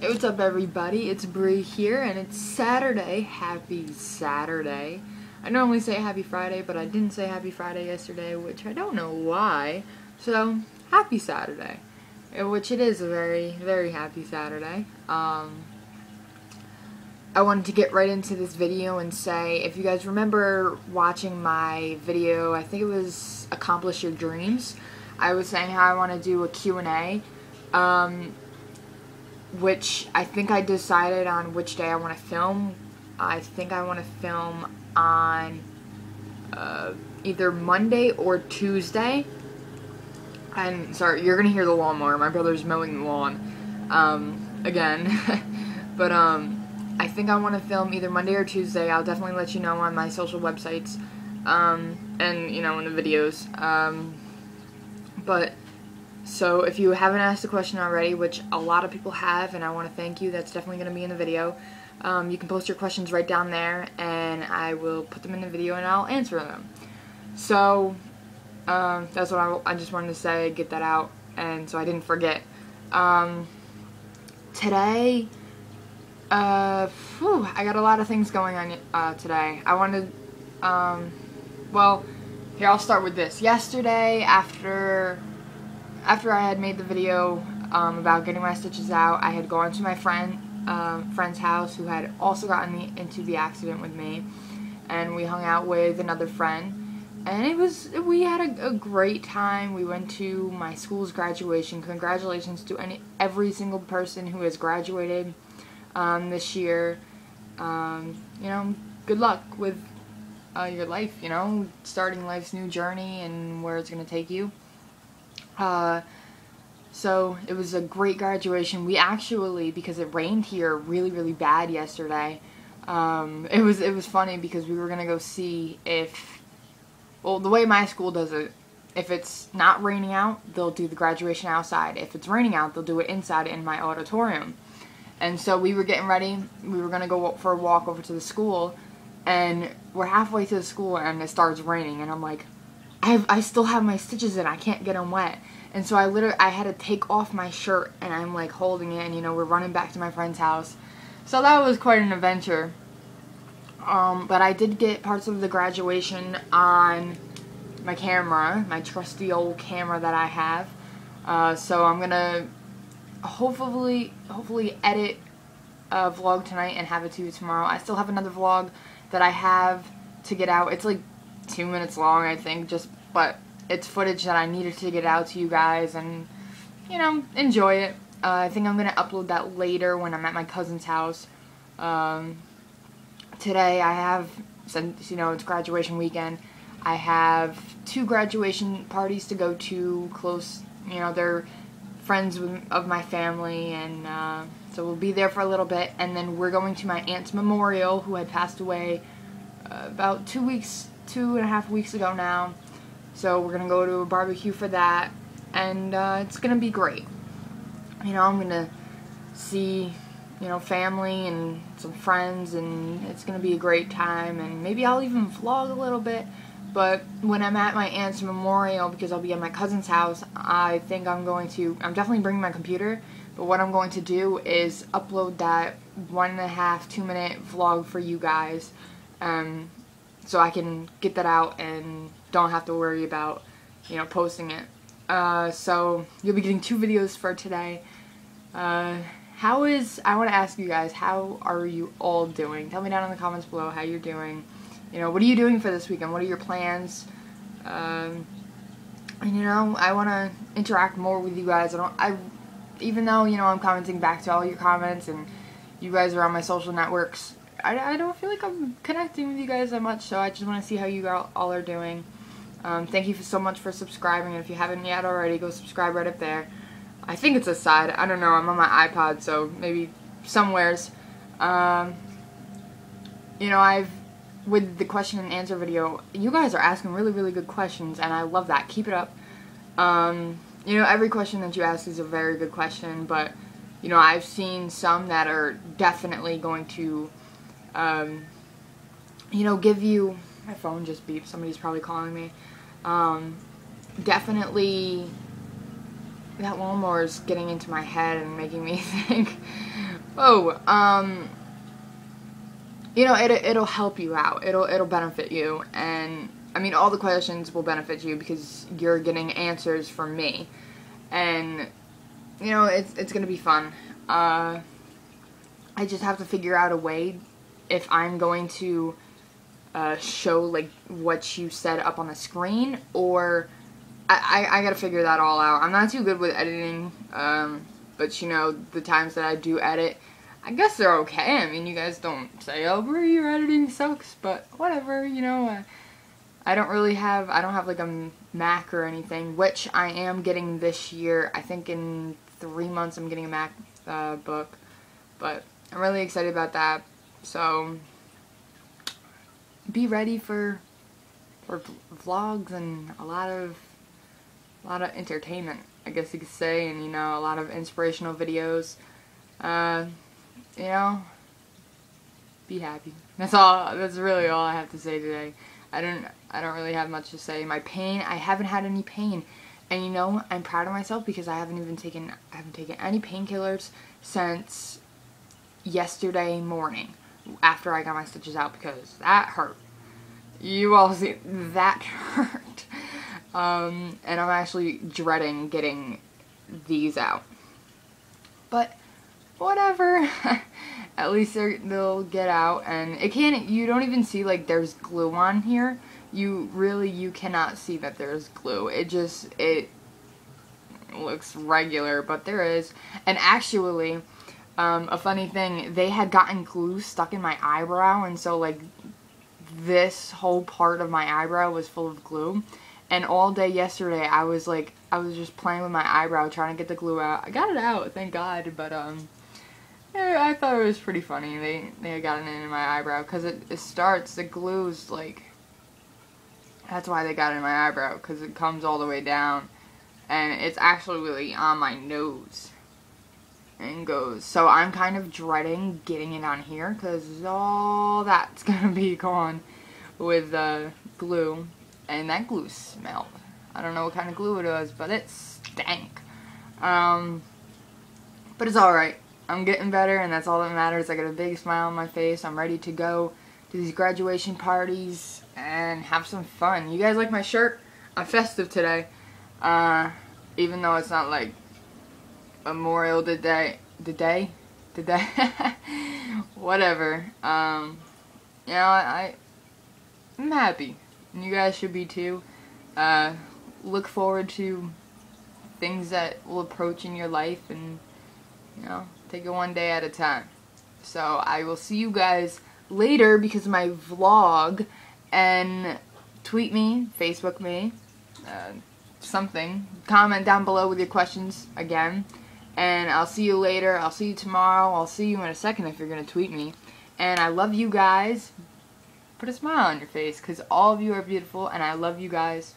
Hey, what's up, everybody? It's Bree here, and it's Saturday. Happy Saturday. I normally say Happy Friday, but I didn't say Happy Friday yesterday, which I don't know why. So, Happy Saturday. Uh, which it is a very, very happy Saturday. Um, I wanted to get right into this video and say, if you guys remember watching my video, I think it was Accomplish Your Dreams, I was saying how I want to do a Q&A. Um, which I think I decided on which day I want to film. I think I want to film on uh, either Monday or Tuesday. And sorry, you're gonna hear the lawnmower. My brother's mowing the lawn um, again. but um, I think I want to film either Monday or Tuesday. I'll definitely let you know on my social websites um, and you know in the videos. Um, but so if you haven't asked a question already, which a lot of people have, and I want to thank you, that's definitely going to be in the video. Um, you can post your questions right down there, and I will put them in the video and I'll answer them. So um, that's what I, I, just wanted to say, get that out, and so I didn't forget. Um, today, uh, whew, I got a lot of things going on uh, today. I wanted, um, well, here I'll start with this. Yesterday, after after I had made the video um, about getting my stitches out, I had gone to my friend uh, friend's house who had also gotten the, into the accident with me, and we hung out with another friend, and it was we had a, a great time. We went to my school's graduation. Congratulations to any every single person who has graduated um, this year. Um, you know, good luck with uh, your life. You know, starting life's new journey and where it's gonna take you. Uh, so it was a great graduation. We actually, because it rained here really, really bad yesterday, um, it was it was funny because we were gonna go see if, well, the way my school does it, if it's not raining out, they'll do the graduation outside. If it's raining out, they'll do it inside in my auditorium. And so we were getting ready. We were gonna go for a walk over to the school, and we're halfway to the school, and it starts raining, and I'm like, I have, I still have my stitches in. I can't get them wet. And so I literally I had to take off my shirt and I'm like holding it and you know we're running back to my friend's house. So that was quite an adventure. Um, but I did get parts of the graduation on my camera, my trusty old camera that I have. Uh, so I'm gonna hopefully hopefully edit a vlog tonight and have it to you tomorrow. I still have another vlog that I have to get out. It's like two minutes long, I think, just, but it's footage that I needed to get out to you guys and, you know, enjoy it. Uh, I think I'm going to upload that later when I'm at my cousin's house. Um, today I have, since, you know, it's graduation weekend, I have two graduation parties to go to close, you know, they're friends with, of my family and, uh, so we'll be there for a little bit and then we're going to my aunt's memorial who had passed away uh, about two weeks two and a half weeks ago now. So we're gonna go to a barbecue for that, and uh, it's gonna be great. You know, I'm gonna see, you know, family and some friends, and it's gonna be a great time. And maybe I'll even vlog a little bit. But when I'm at my aunt's memorial, because I'll be at my cousin's house, I think I'm going to. I'm definitely bringing my computer. But what I'm going to do is upload that one and a half, two minute vlog for you guys. Um, so I can get that out and don't have to worry about, you know, posting it. Uh, so you'll be getting two videos for today. Uh, how is, I want to ask you guys, how are you all doing? Tell me down in the comments below how you're doing. You know, what are you doing for this weekend? What are your plans? Um, and you know, I want to interact more with you guys. I don't, I, even though, you know, I'm commenting back to all your comments and you guys are on my social networks, I, I don't feel like I'm connecting with you guys that much, so I just want to see how you all are doing. Um, thank you so much for subscribing, if you haven't yet already, go subscribe right up there. I think it's a side. I don't know. I'm on my iPod, so maybe somewheres. Um, you know, I've with the question and answer video, you guys are asking really, really good questions, and I love that. Keep it up. Um, you know, every question that you ask is a very good question, but you know, I've seen some that are definitely going to um, you know, give you, my phone just beeped, somebody's probably calling me, um, definitely, that lawnmower is getting into my head and making me think, Oh, um, you know, it, it'll help you out. It'll, it'll benefit you. And, I mean, all the questions will benefit you because you're getting answers from me. And, you know, it's, it's going to be fun. Uh, I just have to figure out a way if I'm going to uh, show, like, what you said up on the screen or... I, I, I gotta figure that all out. I'm not too good with editing, um, but you know, the times that I do edit, I guess they're okay. I mean, you guys don't say, oh, Bree, your editing sucks, but whatever, you know. Uh, I don't really have, I don't have like a Mac or anything, which I am getting this year. I think in three months I'm getting a Mac uh, book, but I'm really excited about that. So, be ready for, for vlogs and a lot of, a lot of entertainment, I guess you could say, and you know, a lot of inspirational videos. Uh, you know, be happy. That's all. That's really all I have to say today. I don't. I don't really have much to say. My pain. I haven't had any pain, and you know, I'm proud of myself because I haven't even taken. I haven't taken any painkillers since yesterday morning after I got my stitches out because that hurt. You all see that hurt. Um, and I'm actually dreading getting these out. But whatever. At least they'll get out and it can't, you don't even see like there's glue on here. You really, you cannot see that there's glue. It just, it looks regular, but there is. And actually, um, a funny thing, they had gotten glue stuck in my eyebrow and so like this whole part of my eyebrow was full of glue. And all day yesterday, I was like, I was just playing with my eyebrow, trying to get the glue out. I got it out, thank God, but um, I thought it was pretty funny. They they got it in my eyebrow because it, it starts the glue's like. That's why they got it in my eyebrow because it comes all the way down, and it's actually really on my nose. And goes. So I'm kind of dreading getting it on here because all that's gonna be gone with the glue, and that glue smelled. I don't know what kind of glue it was, but it stank. Um, but it's alright. I'm getting better and that's all that matters. I got a big smile on my face. I'm ready to go to these graduation parties and have some fun. You guys like my shirt? I'm festive today. Uh, even though it's not like Memorial Day, the day, the day, whatever. Um, you know, I, I'm happy. And you guys should be too. Uh, look forward to things that will approach in your life and, you know, Take it one day at a time. So I will see you guys later because of my vlog and tweet me, Facebook me, uh, something. Comment down below with your questions again. And I'll see you later. I'll see you tomorrow. I'll see you in a second if you're going to tweet me. And I love you guys. Put a smile on your face because all of you are beautiful and I love you guys.